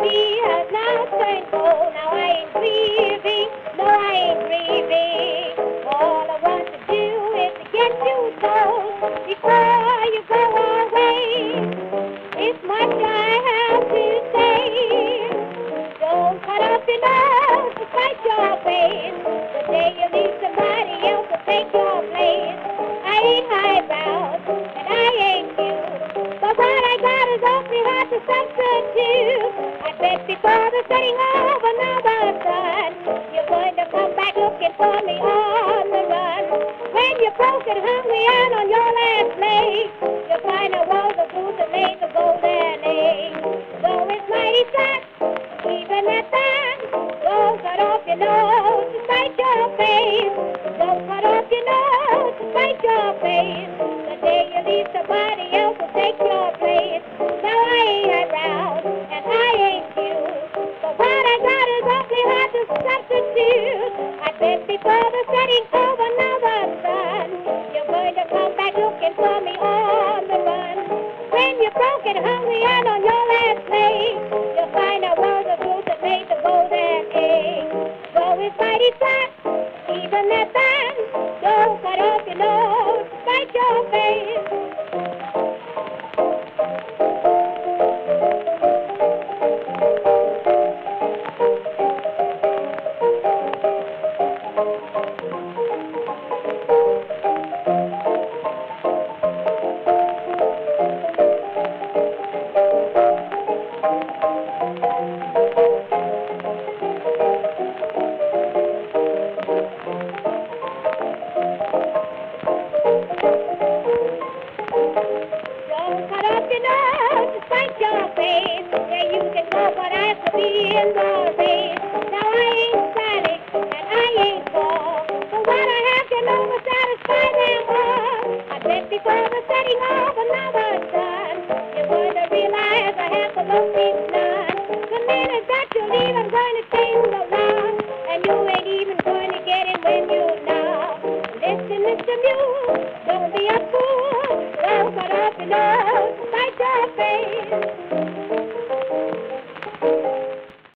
happy at last and oh, now I ain't grieving, no I ain't grieving. All I want to do is to get you close before you go substitute. I bet before the setting of another sun, you're going to come back looking for me on the run. When you're broken, hungry, and on your last leg, you'll find a world of blues that made the golden age. So it's mighty sad, even at that. Don't cut off your nose to spite your face. Don't cut off your nose to spite your face. The day you leave, somebody Got is awfully hard to substitute. I bet before the setting of another sun, you're going to come back looking for me on the run. When you're broken, hungry, and on your last leg, you'll find a world of blues that made the golden age. So it's mighty sad, what I be in. Now I ain't and I ain't. But what I have can never satisfy them all. I before the setting of you I have. The minute that you leave, I'm going to change. And you ain't even going to get when you. Listen, Mr. Mule, don't be a fool. Don't up in love.